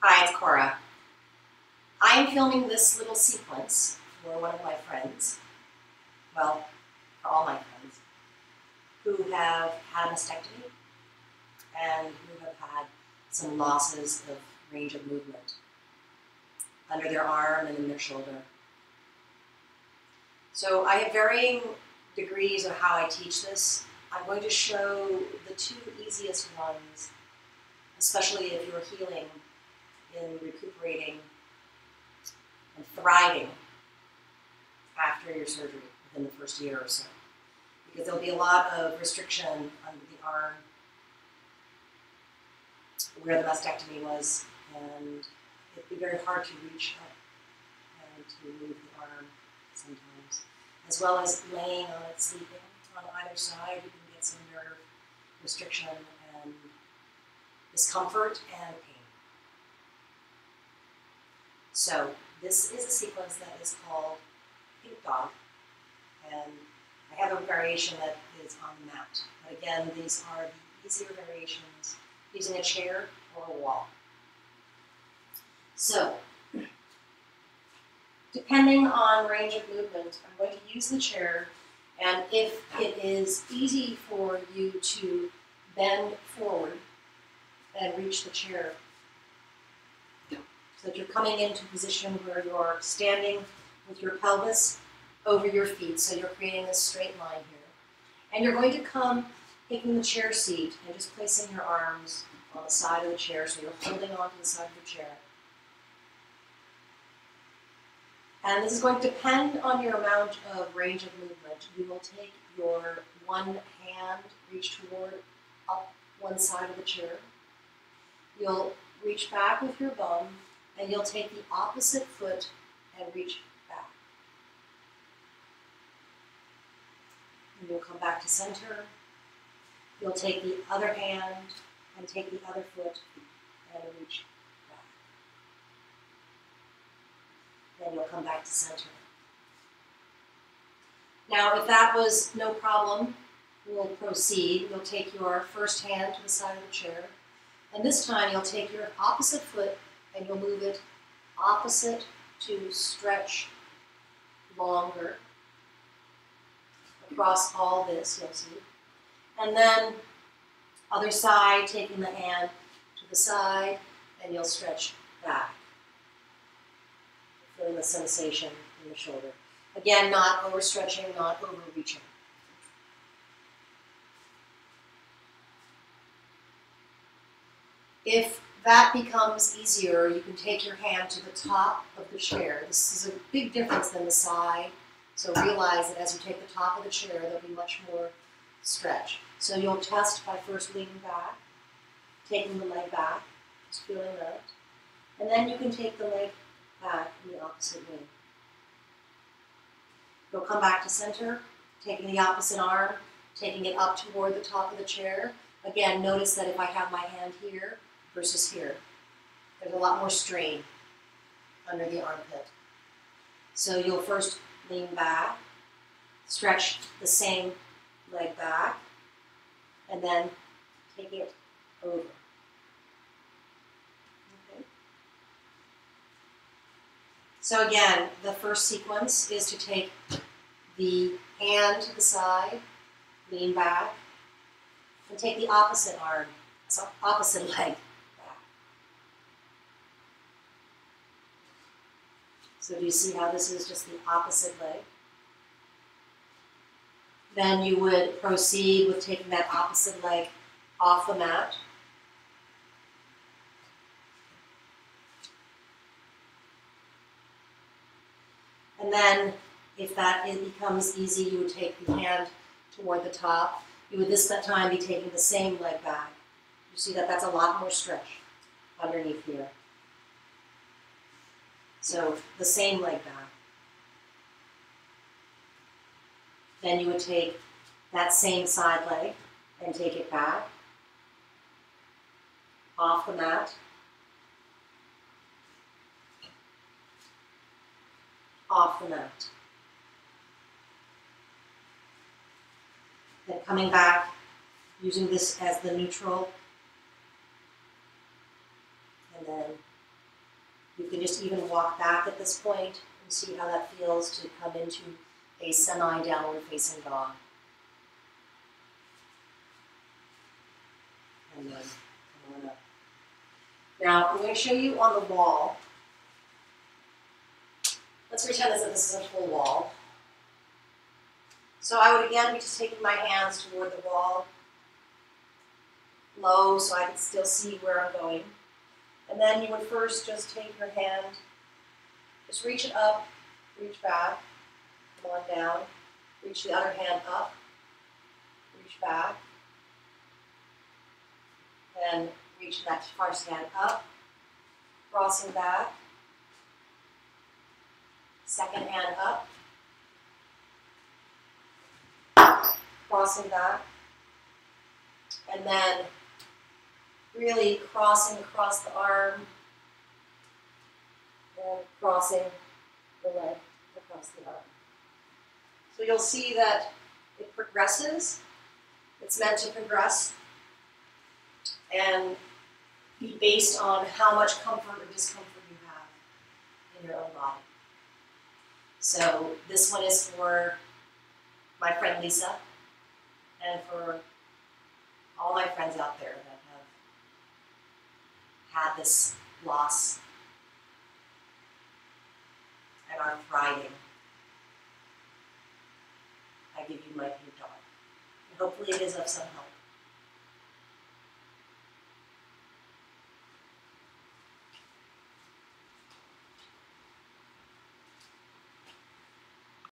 Hi, it's Cora. I am filming this little sequence for one of my friends, well, for all my friends, who have had a mastectomy and who have had some losses of range of movement under their arm and in their shoulder. So I have varying degrees of how I teach this. I'm going to show the two easiest ones, especially if you're healing in recuperating and thriving after your surgery within the first year or so. Because there'll be a lot of restriction under the arm where the mastectomy was, and it'd be very hard to reach up and to move the arm sometimes. As well as laying on it, sleeping on either side, you can get some nerve restriction and discomfort and pain. So this is a sequence that is called Pink Dog, and I have a variation that is on the mat. But again, these are the easier variations using a chair or a wall. So, depending on range of movement, I'm going to use the chair, and if it is easy for you to bend forward and reach the chair so that you're coming into a position where you're standing with your pelvis over your feet, so you're creating this straight line here. And you're going to come taking the chair seat and just placing your arms on the side of the chair, so you're holding onto the side of the chair. And this is going to depend on your amount of range of movement. You will take your one hand, reach toward up one side of the chair. You'll reach back with your bum and you'll take the opposite foot and reach back. And you'll come back to center. You'll take the other hand and take the other foot and reach back. Then you'll come back to center. Now, if that was no problem, we'll proceed. You'll take your first hand to the side of the chair, and this time you'll take your opposite foot and you'll move it opposite to stretch longer across all this, you'll see. And then other side, taking the hand to the side, and you'll stretch back. Feeling the sensation in the shoulder. Again, not overstretching, not overreaching. If that becomes easier. You can take your hand to the top of the chair. This is a big difference than the side. So realize that as you take the top of the chair, there'll be much more stretch. So you'll test by first leaning back, taking the leg back, just feeling that. And then you can take the leg back in the opposite way. You'll come back to center, taking the opposite arm, taking it up toward the top of the chair. Again, notice that if I have my hand here, versus here. There's a lot more strain under the armpit. So you'll first lean back, stretch the same leg back, and then take it over. Okay. So again, the first sequence is to take the hand to the side, lean back, and take the opposite arm, so opposite leg So do you see how this is just the opposite leg? Then you would proceed with taking that opposite leg off the mat. And then if that becomes easy, you would take the hand toward the top. You would this time be taking the same leg back. You see that that's a lot more stretch underneath here. So the same leg back. Then you would take that same side leg and take it back off the mat. Off the mat. Then coming back, using this as the neutral, and then You can just even walk back at this point and see how that feels to come into a semi-downward facing dog. And then come on up. Now, I'm going to show you on the wall. Let's pretend as if this is a full wall. So I would again be just taking my hands toward the wall, low so I can still see where I'm going. And then you would first just take your hand, just reach it up, reach back, come on down, reach the other hand up, reach back, and reach that first hand up, crossing back, second hand up, crossing back, and then really crossing across the arm, and crossing the leg across the arm. So you'll see that it progresses. It's meant to progress and be based on how much comfort or discomfort you have in your own body. So this one is for my friend Lisa and for all my friends out there had this loss and are thriving. I give you my pink dog. And hopefully it is of some help.